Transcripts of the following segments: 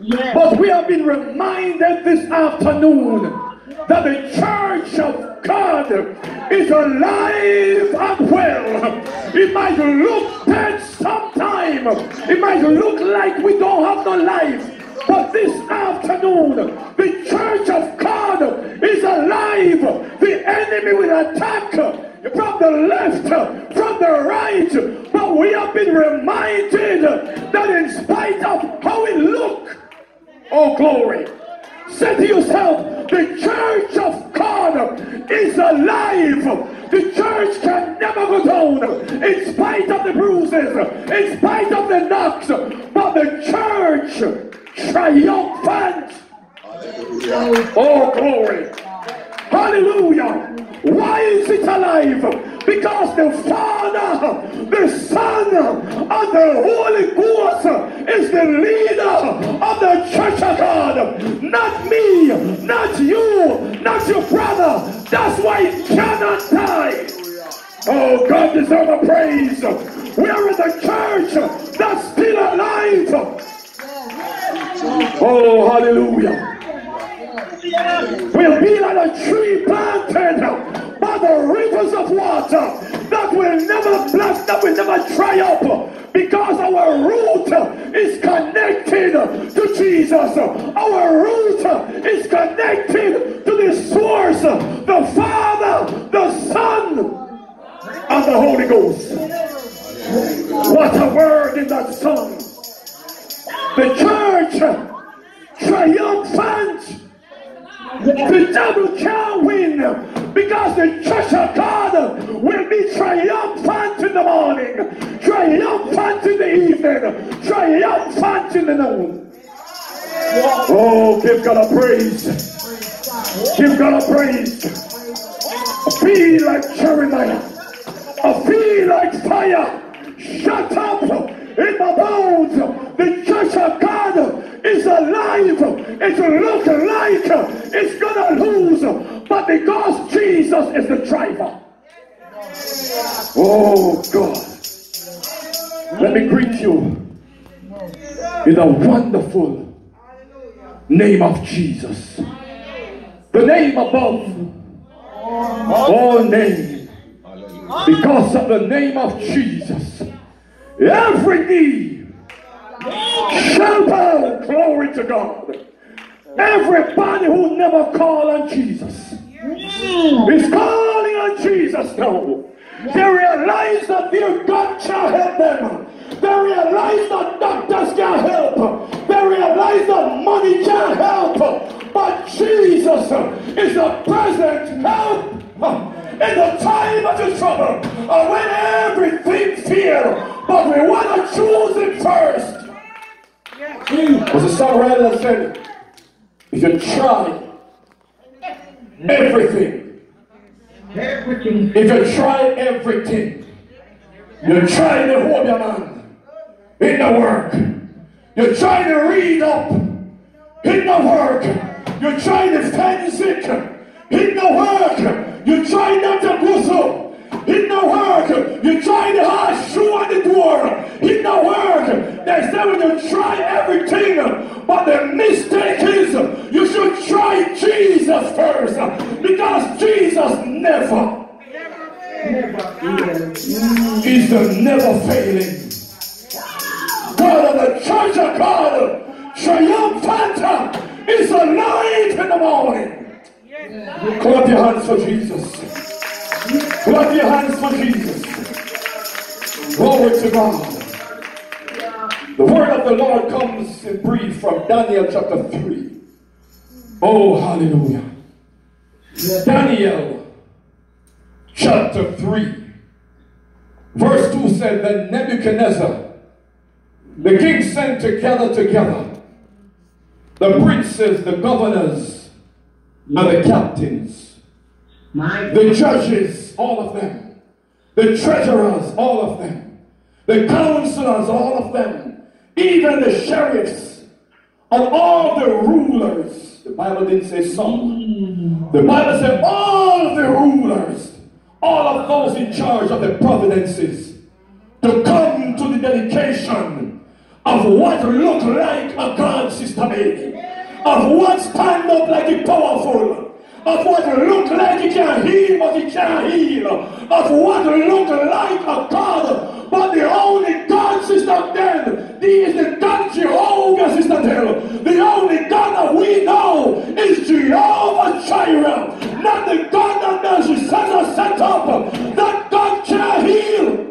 Yes. But we have been reminded this afternoon that the church of God is alive and well. It might look dead sometime. It might look like we don't have no life. But this afternoon, the church of God is alive. The enemy will attack from the left, from the right. But we have been reminded that in spite of how it look, oh glory, say to yourself, the church of God is alive. The church can never go down in spite of the bruises, in spite of the knocks, but the church triumphant. Oh, glory. Hallelujah. Why is it alive? Because the Father, the Son, and the Holy Ghost is the leader of the church of God. Not me, not you, not your brother. That's why it cannot die. Oh, God deserves a praise. We are in the church that's still alive. Oh, hallelujah. We'll be like a tree planted by the rivers of water that will never bluff, that will never dry up because our root is connected to Jesus. Our root is connected to the source, the Father, the Son, and the Holy Ghost. What a word in that song. The church triumphant. The devil can't win because the church of God will be triumphant in the morning, triumphant in the evening, triumphant in the noon. Oh, give God a praise. Give God a praise. Feel like Jeremiah. I feel like fire. Shut up in my bones. The church of God is alive. It looks like it's gonna lose, but because Jesus is the driver. Oh God. Let me greet you in the wonderful name of Jesus. The name above all names. Because of the name of Jesus. Every knee bow. Glory to God. Everybody who never called on Jesus is calling on Jesus now. They realize that their God shall help them. They realize that doctors can't help. They realize that money can't help. But Jesus is a present help in the time of the trouble. When everything fails, but we want to choose Him first. Was a songwriter that said, if you try everything, Everything. if you try everything, you're trying to hold your man in the work, You're trying to read up in the work, You're trying to fence it in the work, You're trying not to whistle in the work, you try to have shoe on the door in the work. They say when you try everything, but the mistake is you should try Jesus first because Jesus never He's the never failing. God of the church of God, triumphant, is alive in the morning. Clap your hands for Jesus. Clap your hands for Jesus. Glory to God. The word of the Lord comes in brief from Daniel chapter 3. Oh, hallelujah. Daniel chapter 3. Verse 2 said that Nebuchadnezzar, the king sent together together the princes, the governors, and the captains, the judges, all of them, the treasurers, all of them, the counselors, all of them, even the sheriffs, and all the rulers. The Bible didn't say some. The Bible said all the rulers, all of those in charge of the providences, to come to the dedication of what looked like a God system, of what stand up like it powerful, of what look like it can heal but it can't heal, of what look like a God, but the only God system then, the is the God Jehovah system then. The only God that we know is Jehovah Jireh, not the God that Moses has set up. That God can heal.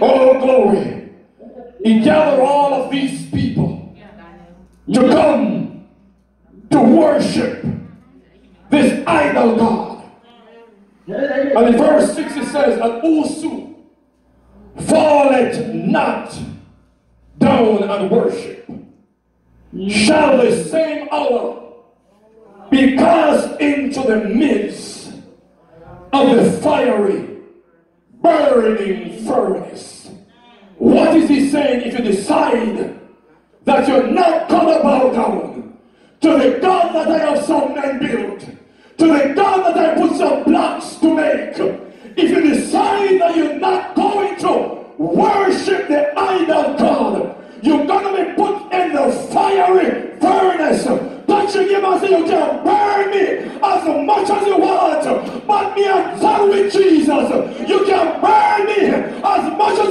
Oh, glory. He gathered all of these people to come to worship this idol God. In verse 6 it says, And also it not down and worship, shall the same hour be cast into the midst of the fiery, burning furnace. What is he saying if you decide that you're not gonna bow down to the God that I have some men built, to the God that I put some blocks to make? If you decide that you're not going to worship the idol God, you're gonna be put in the fiery furnace. Your neighbor and say, You can burn me as much as you want, but me and with Jesus. You can burn me as much as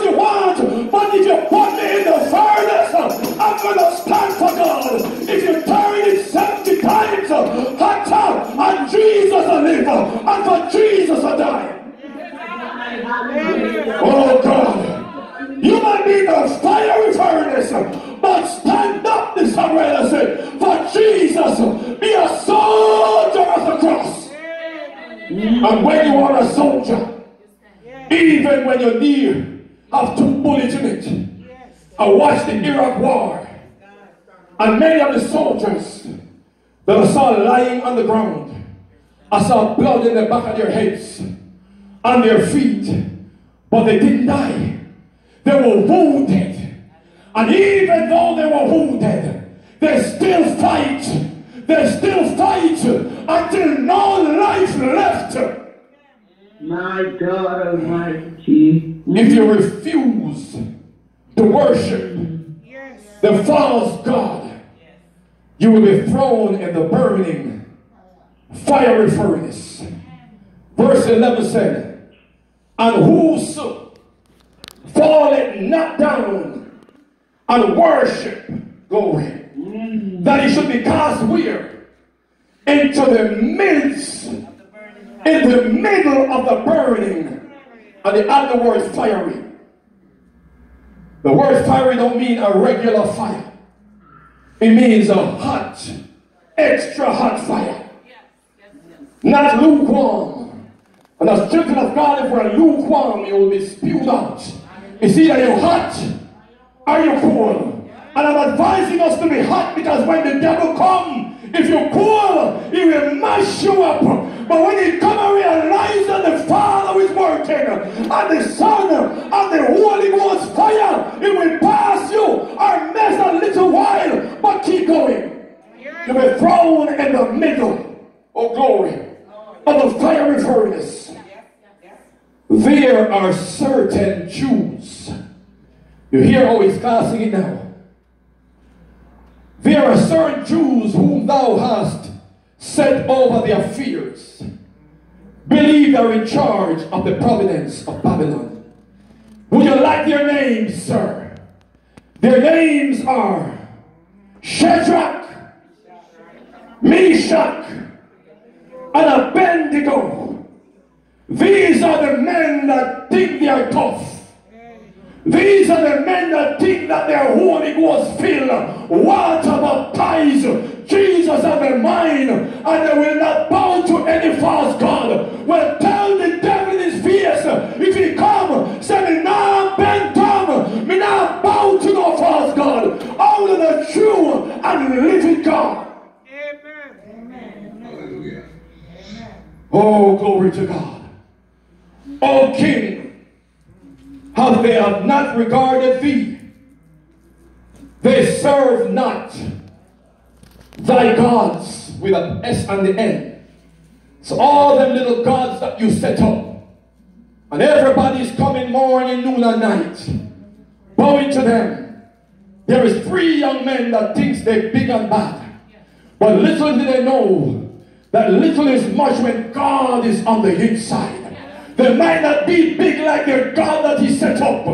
back their heads, on their feet, but they didn't die. They were wounded. And even though they were wounded, they still fight. They still fight until no life left. My God Almighty. If you refuse to worship the false God, you will be thrown in the burning fiery furnace. Verse 11 said, And whoso falleth not down and worship, glory, mm. that he should be cast where? Into the midst, in the middle of the burning, and the other word fiery. The word fiery don't mean a regular fire. It means a hot, extra hot fire. Not lukewarm. And the children of God, if we're lukewarm, you will be spewed out. It's either you're hot or you're cool. And I'm advising us to be hot because when the devil come, if you're cool, he will mash you up. But when you come and realize that the Father is working, and the Son and the Holy Ghost fire, it will pass you or mess a little while, but keep going. You'll be thrown in the middle, oh glory, of the fiery furnace. There are certain Jews. You hear how he's casting it now. There are certain Jews whom thou hast set over their fears. Believe they're in charge of the providence of Babylon. Would you like their names, sir? Their names are Shadrach, Meshach, and Abednego. These are the men that think they are tough. These are the men that think that their Holy Ghost filled, water baptized, Jesus on their mind, and they will not bow to any false God. Well, tell the devil in his face, if he come, say, me now bend down, me now bow to no false God, only the true and living God. Amen. Amen. Hallelujah. Amen. Oh, glory to God. O King, how they have not regarded thee. They serve not thy gods with an S on the end. So all them little gods that you set up, and everybody's coming morning, noon, and night, bowing to them. there is three young men that thinks they're big and bad. But little do they know that little is much when God is on the inside. They might not be big like their God that He set up.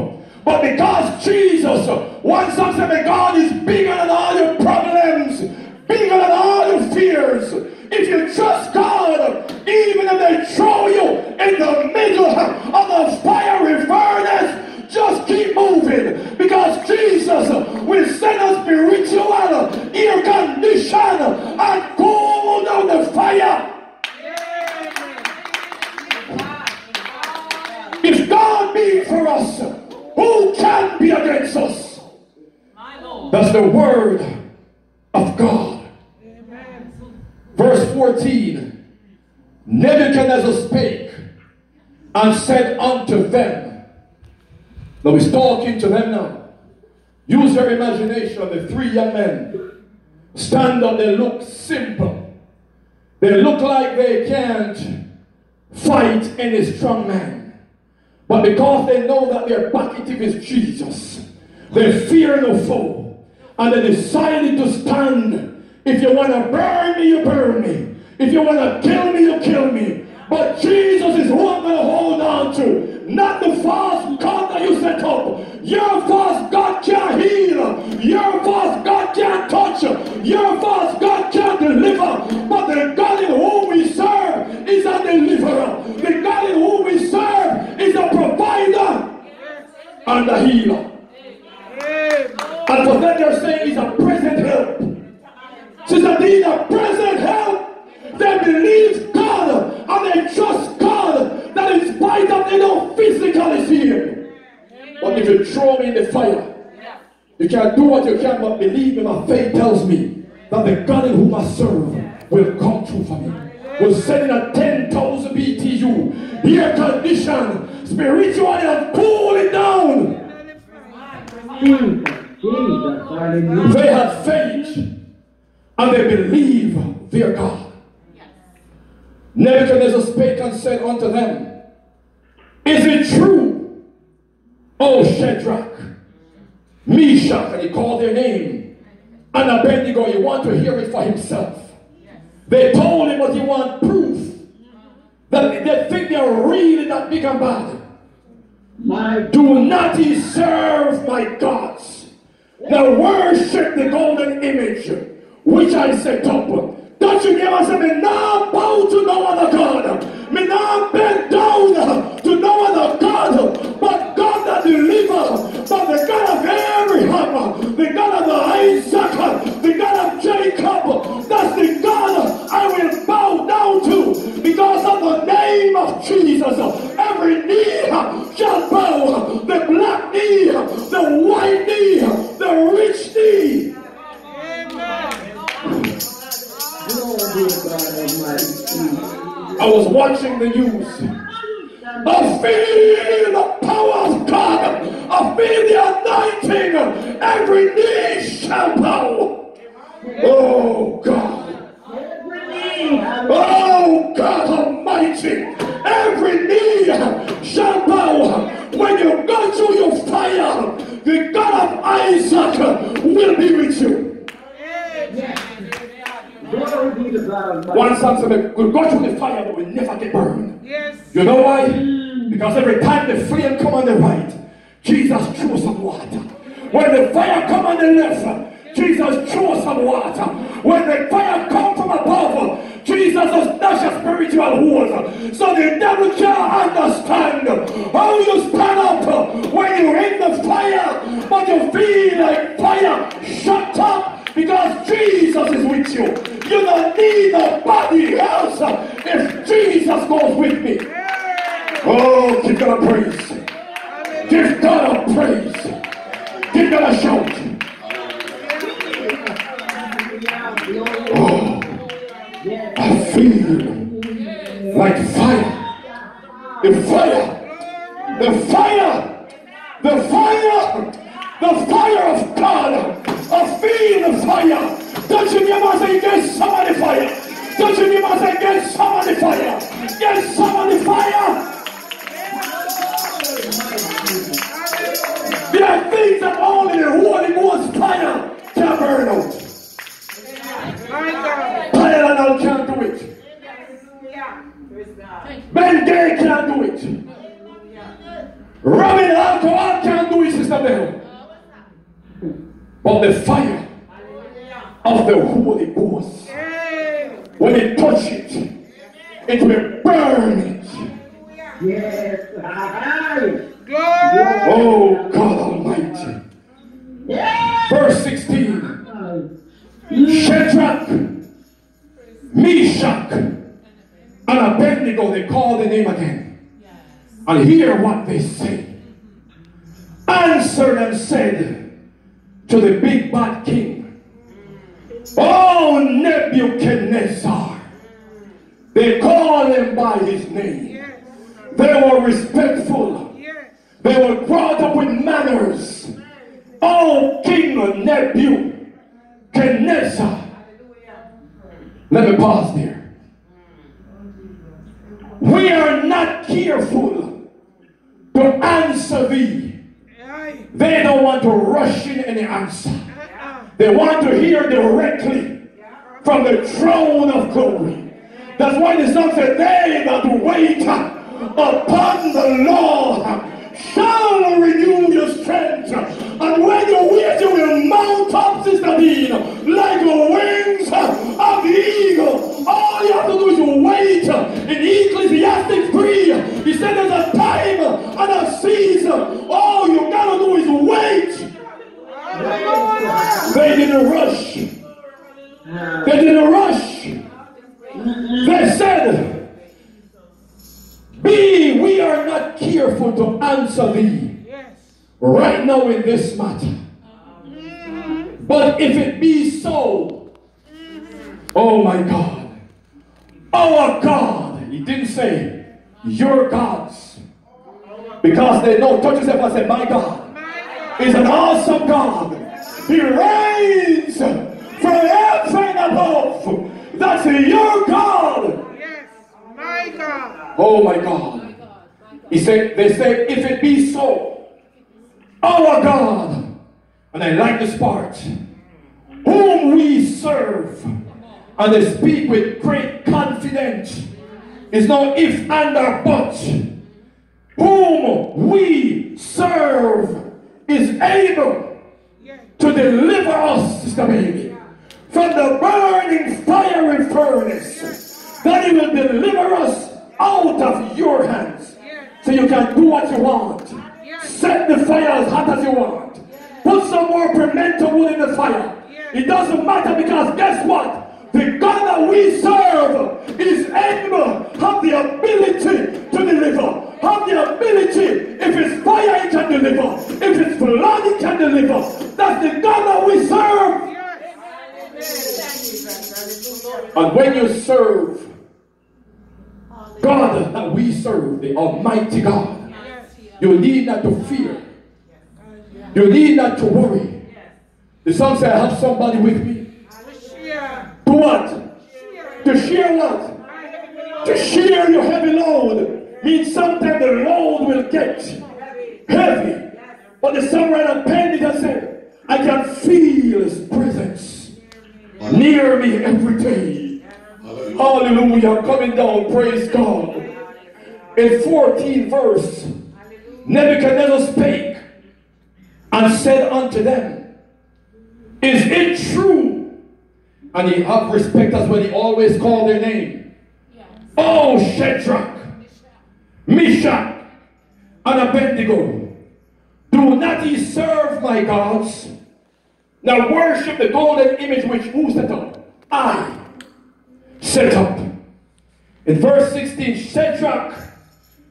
But because Jesus, one song said, God is bigger than all your problems, bigger than all your fears. If you trust God, even if they throw you in the middle of the fiery furnace, just keep moving because Jesus will send us spiritual air condition and cool down the fire. If God be for us, who can be against us? That's the word of God. Verse 14 Nebuchadnezzar spake and said unto them, Now he's talking to them now. Use your imagination. The three young men stand up, they look simple. They look like they can't fight any strong man. But because they know that their backing is Jesus, they fear no foe. And they decided to stand. If you want to burn me, you burn me. If you want to kill me, you kill me. But Jesus is who I'm going to hold on to. Not the false God that you set up. Your false God can't heal. Your false God can't touch. Your false God can't deliver. But the God in whom we serve is a deliverer. The God in whom we serve provider and a healer. And for them they're saying he's a present help. Since indeed a present help, they believe God and they trust God that in spite of they don't physically see him. But if you throw me in the fire, you can't do what you can, but believe me, my faith tells me that the God in whom I serve will come true for me. Will send in a 10,000 BTU, air condition, spiritually and cool it down. Jesus, Jesus. They have faith and they believe their God. Nebuchadnezzar spake and said unto them, Is it true, O Shadrach, Meshach, and he called their name, and Abednego, you want to hear it for himself. They told him, but he want proof that they think they're really that big and bad. My Do not ye serve my gods. Now worship the golden image which I set up. Don't you give us a me now bow to no other God. Me now bend down When the fire come on the left, Jesus threw some water. When the fire come from above, Jesus has dashed a spiritual hose. So the devil can't understand how you stand up when you're in the fire, but you feel like fire. Shut up because Jesus is with you. You don't need nobody else if Jesus goes with me. Oh, give God a praise. Give God a praise. Give God a shout. Oh, I feel like fire. The fire. The fire. The fire. The fire of God. I feel the fire. Don't you me say, get some of the fire. Don't you me say, get some of the fire. Get some of the fire. There are things that only the Holy Ghost fire can burn out. Fire alone can't do it. Bengay can't do it. Rubbing alcohol can't do it, Sister Bell. But the fire of the Holy Ghost, when it touches it, it will burn it. Yes. Oh God Almighty. Verse 16. Shadrach, Meshach, and Abednego, they call the name again. And hear what they say. Answered and said to the big bad king, Oh Nebuchadnezzar. They call him by his name. They were respectful. They were brought up with manners. Oh, King Nebuchadnezzar. Let me pause there. We are not careful to answer thee. They don't want to rush in any answer. They want to hear directly from the throne of glory. That's why the song said, They that wait upon the Lord shall renew your strength. And when you wait, you will mount up, Sister Dean, like the wings of the eagle. All you have to do is wait. In Ecclesiastes 3, he said there's a time and a season. All you gotta do is wait. They didn't rush. They didn't rush. They said, Be we are not careful to answer thee yes. right now in this matter. Mm-hmm. But if it be so, mm-hmm. oh my God, our God, he didn't say your gods, because they know, touch yourself and say, My God is an awesome God. He reigns from heaven above. That's your God. Oh my God. He said, they said, if it be so, our God, and I like this part, whom we serve, and they speak with great confidence, is no if and or but, whom we serve is able to deliver us, Sister Baby, from the burning fiery furnace, that He will deliver us out of your hands. So you can do what you want. Set the fire as hot as you want. Put some more pimento wood in the fire. It doesn't matter because guess what? The God that we serve is able, have the ability to deliver. Have the ability. If it's fire, it can deliver. If it's blood, it can deliver. That's the God that we serve. And when you serve God that we serve, the Almighty God, you need not to fear. You need not to worry. The song said, have somebody with me. To what? To share what? To share your heavy load. Means sometimes the load will get heavy. But the songwriter it and said, I can feel his presence near me every day. Hallelujah. Coming down, praise God. In 14 verse, Nebuchadnezzar spake and said unto them, Is it true? And he have respect as when he always call their name. Oh, Shadrach, Meshach, and Abednego, do not ye serve my gods? Now worship the golden image which who set up? I set up. In verse 16, Shadrach,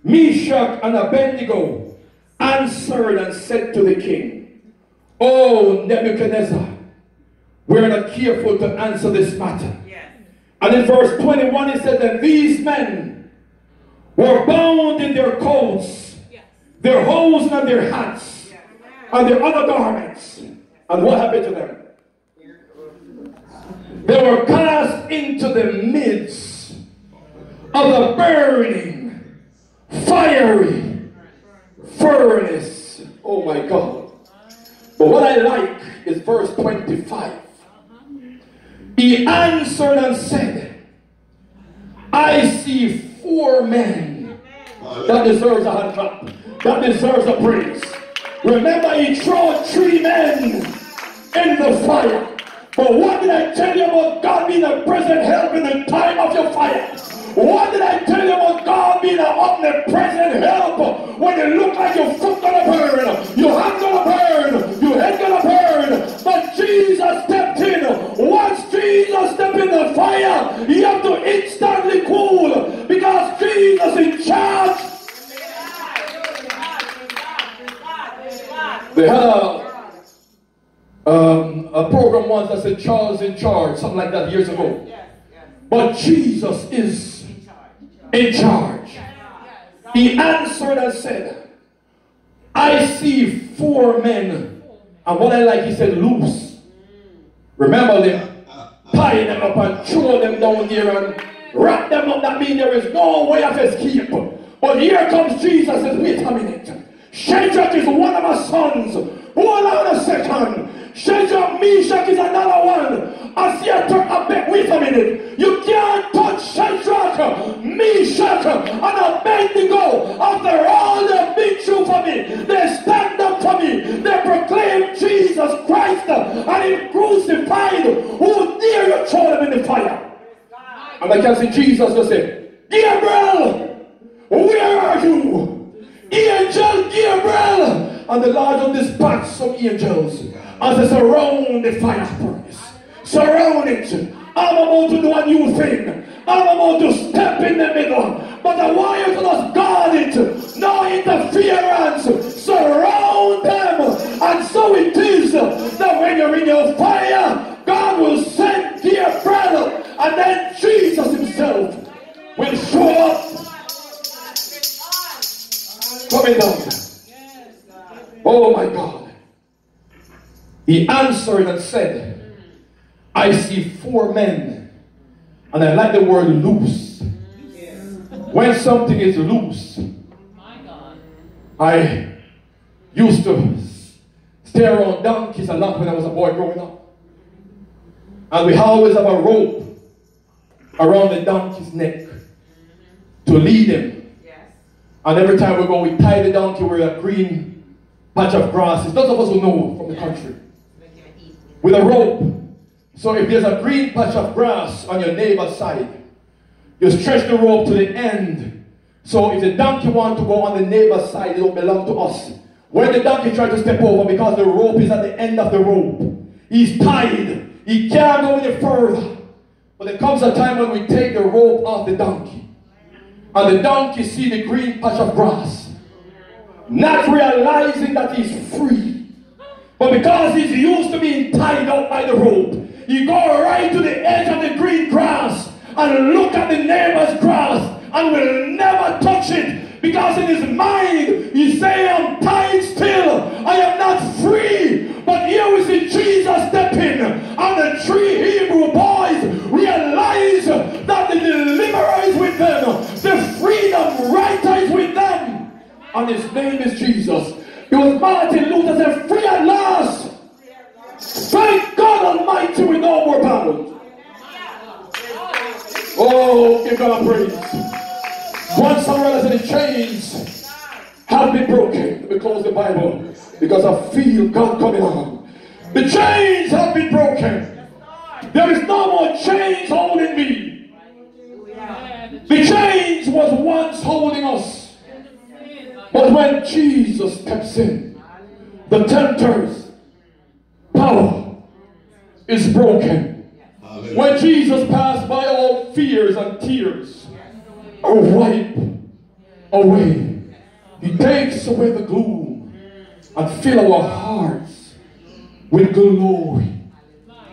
Meshach, and Abednego answered and said to the king, Oh, Nebuchadnezzar, we're not careful to answer this matter. And in verse 21, it said that these men were bound in their coats, their hose and their hats, and their other garments. And what happened to them? They were cast into the midst of a burning, fiery furnace. Oh my God. But what I like is verse 25. He answered and said, I see four men that deserves a hand clap, that deserves a praise. Remember, he threw three men in the fire. But what did I tell you about God being a present help in the time of your fire? What did I tell you about God being an omnipresent help when you look like your foot gonna burn, your hand gonna burn, your head gonna burn? But Jesus stepped in. Once Jesus stepped in the fire, you have to once that said Charles in charge, something like that years ago. But Jesus is in charge. He answered and said, I see four men. And what I like, he said, loose. Remember them? Tie them up and throw them down there and wrap them up. That means there is no way of escape. But here comes Jesus and says, wait a minute. Shadrach is one of my sons. Hold on a second. Shadrach, Meshach is another one. I see a a bit. Wait a minute. You can't touch Shadrach, Meshach, and Abednego. After all they've been through for me, they stand up for me. They proclaim Jesus Christ and Him crucified. Who dare you throw them in the fire? And I can see Jesus just say, Gabriel, where are you? Angel Gabriel. And the Lord will dispatch some angels as they surround the fire furnace. Surround it. I'm about to do a new thing. I'm about to step in the middle. But I want you to just guard it. No interference. Surround them. And so it is that when you're in your fire, God will send dear brother. And then Jesus himself will show up coming down. Oh my God. He answered and said, I see four men. And I like the word loose. When something is loose, I used to stare around donkeys a lot when I was a boy growing up. And we always have a rope around the donkey's neck to lead him and every time we go, we tie the donkey with a green patch of grass. It's those of us who know from the country. With a rope. So if there's a green patch of grass on your neighbor's side, you stretch the rope to the end. So if the donkey wants to go on the neighbor's side, it don't belong to us. When the donkey tries to step over, because the rope is at the end of the rope, he's tied. He can't go any further. But there comes a time when we take the rope off the donkey. And the donkey see the green patch of grass, not realizing that he's free. But because he's used to being tied up by the rope, he go right to the edge of the green grass and look at the neighbor's grass and will never touch it because in his mind he say I'm tied still. I am not free. But here we see Jesus stepping in and the three Hebrew boys realize that the deliverer is with them the freedom writer is with them and his name is Jesus it was Martin Luther said free at last thank God Almighty we no more bound Oh, give God praise. Once I realized that the chains have been broken. Let me close the Bible because I feel God coming on. The chains have been broken. There is no more chains holding me. The chains was once holding us. But when Jesus steps in, the tempter's power is broken. When Jesus passed by, all fears and tears are wiped away. He takes away the gloom and fill our hearts with glory.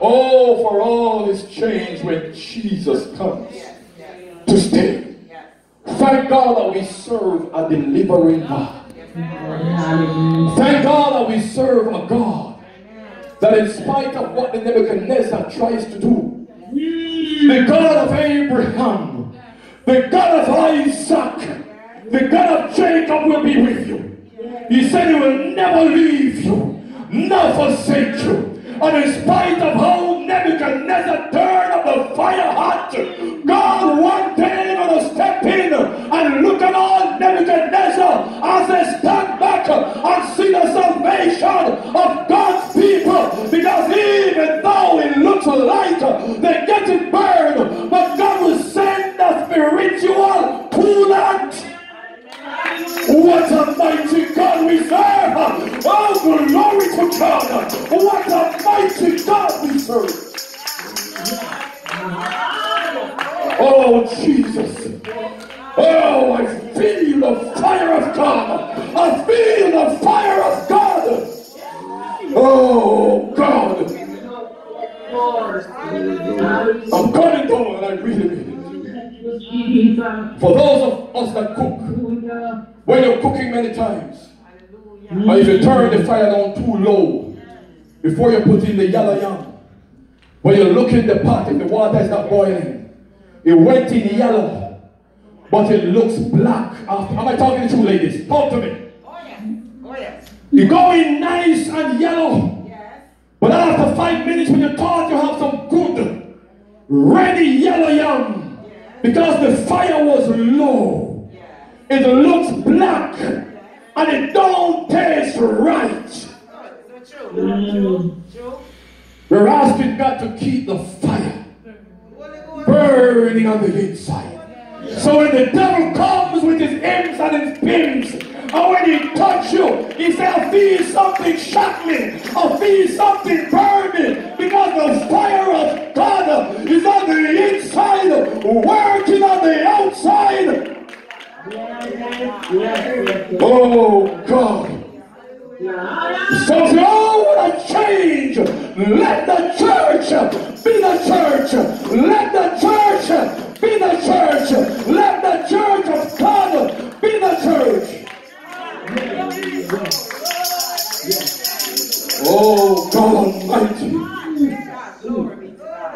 Oh, for all is changed when Jesus comes to stay. Thank God that we serve a delivering God. Thank God that we serve a God that in spite of what the Nebuchadnezzar tries to do, the God of Abraham, the God of Isaac, the God of Jacob will be with you. He said he will never leave you, nor forsake you. And in spite of how Nebuchadnezzar turned up the fire hot, God one day gonna step in and look at all Nebuchadnezzar as they stand back and see the salvation of God's people because he looks like they get it burned. But God will send a spiritual coolant. What a mighty God we serve! Oh, glory to God! What a mighty God we serve! Oh, Jesus! Oh, I feel the fire of God! I feel the fire of God! Oh, God! I'm coming down and I mean it. For those of us that cook, when you're cooking many times, and if you turn the fire down too low before you put in the yellow yam, when you look in the pot, if the water is not boiling, it went in yellow, but it looks black after. Am I talking to you, ladies? Talk to me. Oh, oh, you go in nice and yellow, but after five minutes, when you thought you have some good, ready yellow yam, because the fire was low, it looks black and it don't taste right. We're asking God to keep the fire burning on the inside. So when the devil comes with his imps and his pins, Oh, and when he touch you, he say, I feel something me. I feel something burn me. Because the fire of God is on the inside, working on the outside. Oh God. So you want to change, let the church be the church. Let the church be the church. Let the church of God be the church. Oh God Almighty.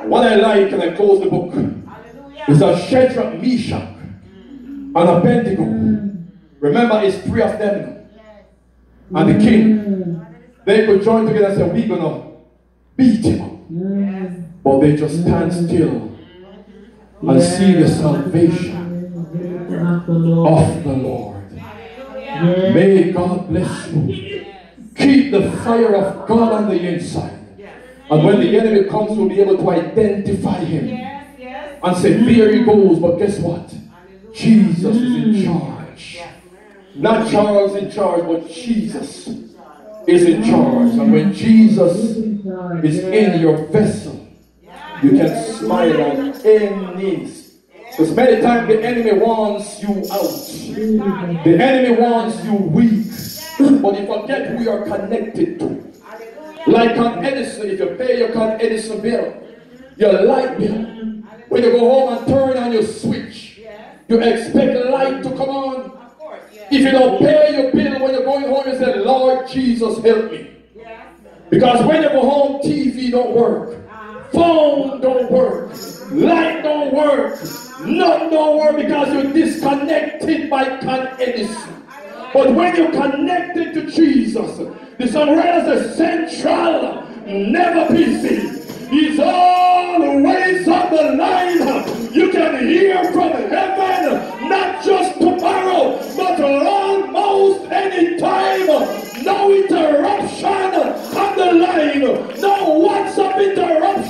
What I like, and I close the book, is a Shadrach, Meshach, and Abednego. Remember, it's three of them and the king, they could join together and say, We're gonna beat him. But they just stand still and see the salvation of the Lord. May God bless you. Keep the fire of God on the inside. And when the enemy comes, we'll be able to identify him and say, There he goes. But guess what? Jesus is in charge. Not Charles in charge, but Jesus is in charge. And when Jesus is in your vessel, you can smile on any. Because many times the enemy wants you out. The enemy wants you weak. But you forget who you are connected to. Like Con Edison, if you pay your Con Edison bill, your light bill, when you go home and turn on your switch, you expect light to come on. If you don't pay your bill when you're going home, you say, Lord Jesus, help me. Because when you go home, TV don't work. Phone don't work. Light don't work. None don't work because you're disconnected by Con Edison. But when you're connected to Jesus, the songwriter says, central, never busy. He's always on the line. You can hear from heaven, not just tomorrow, but almost any time. No interruption on the line. No WhatsApp interruption,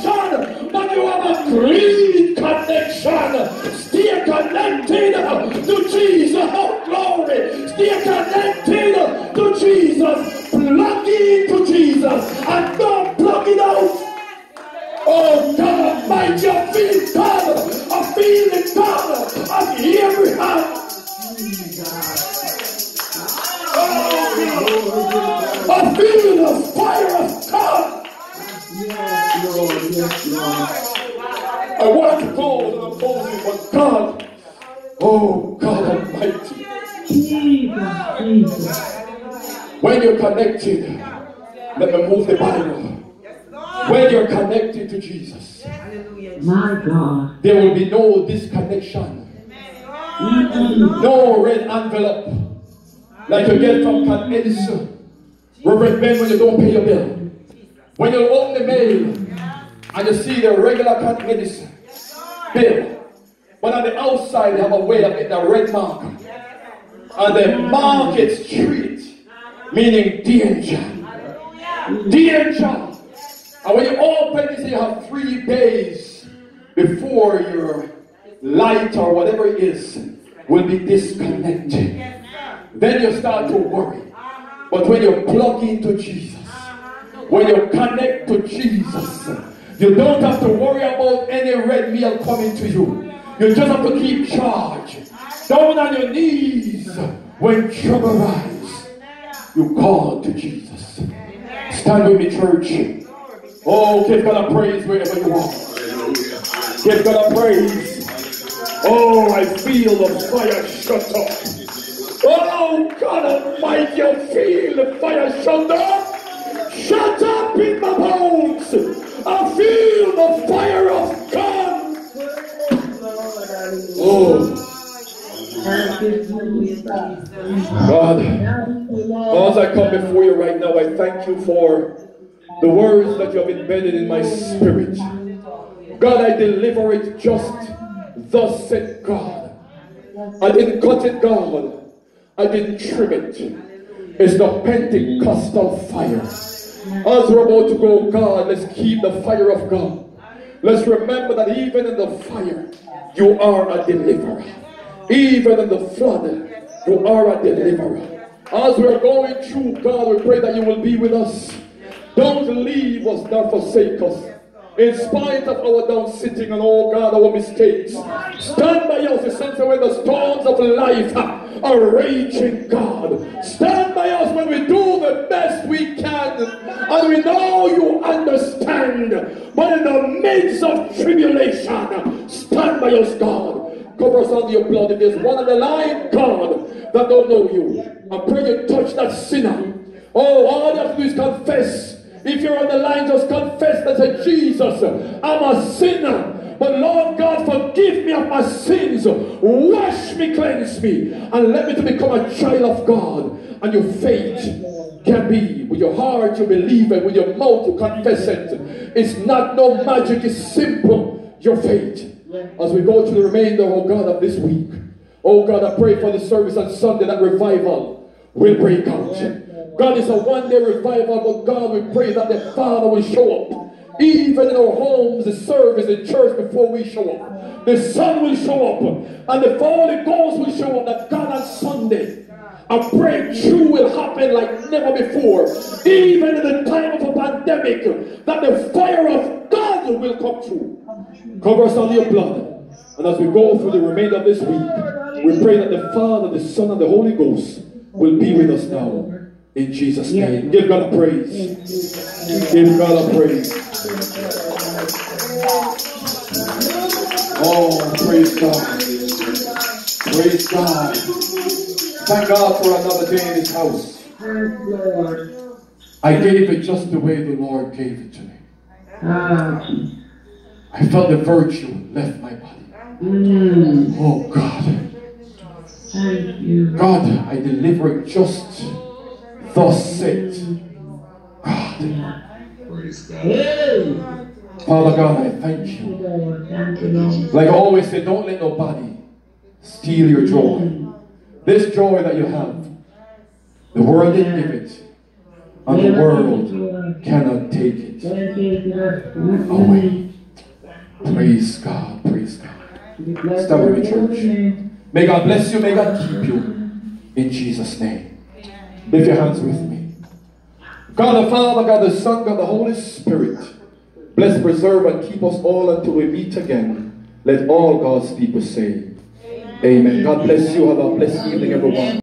disconnection, no red envelope like you get from Edison. Reverend Ben, when you don't pay your bill, when you open the mail and you see the regular Edison bill, but on the outside they have a way of getting a red mark, and the mark it street, meaning danger, danger. And when you open this, you have three days before your light or whatever it is will be disconnected. Then you start to worry. But when you plug into Jesus, when you connect to Jesus, you don't have to worry about any red meal coming to you. You just have to keep charge. Down on your knees when trouble rise. You call to Jesus. Stand with me, church. Oh, give God a praise wherever you are. Give God a praise. Oh, I feel the fire shut up. Oh, God Almighty, I feel the fire shut up. Shut up in my bones. I feel the fire of God. Oh, God. As I come before you right now, I thank you for the words that you have embedded in my spirit. God, I deliver it just thus said God. I didn't cut it, God. I didn't trim it. It's the Pentecostal fire. As we're about to go, God, let's keep the fire of God. Let's remember that even in the fire, you are a deliverer. Even in the flood, you are a deliverer. As we're going through, God, we pray that you will be with us. Don't leave us nor forsake us. In spite of our down sitting and oh God, our mistakes. Stand by us, sense when the storms of life are raging, God. Stand by us when we do the best we can. And we know you understand. But in the midst of tribulation, stand by us, God. Cover us under your blood. If there's one on the line, God, that don't know you, I pray you touch that sinner. Oh, all you have to do is confess. If you're on the line, just say, Jesus, I'm a sinner. But Lord God, forgive me of my sins. Wash me, cleanse me, and let me to become a child of God. And your faith can be with your heart you believe it, with your mouth you confess it. It's not no magic, it's simple. Your faith. As we go to the remainder, oh God, of this week. Oh God, I pray for the service on Sunday that revival will break out. God is a one day revival, but God, we pray that the Father will show up. Even in our homes, the service, the church before we show up. The Son will show up. And the Holy Ghost will show up. That God on Sunday, a breakthrough will happen like never before. Even in the time of a pandemic, that the fire of God will come through. Cover us under your blood. And as we go through the remainder of this week, we pray that the Father, the Son, and the Holy Ghost will be with us now. In Jesus' name. Give God a praise. Give God a praise. Oh, praise God. Praise God. Thank God for another day in His house. I gave it just the way the Lord gave it to me. I felt the virtue left my body. Oh God. God, I deliver it just thus said God. Hey! Father God, I thank you. Lord, thank you, Lord. Like I always say, don't let nobody steal your joy. This joy that you have, the world didn't give it, and the world cannot take it oh, Thank you, God. away. Praise God, praise God. Stand with me, church. May God bless you, may God keep you. In Jesus' name. Lift your hands with me. God the Father, God the Son, God the Holy Spirit. Bless, preserve, and keep us all until we meet again. Let all God's people say, Amen. God bless you. Have a blessed evening, everyone.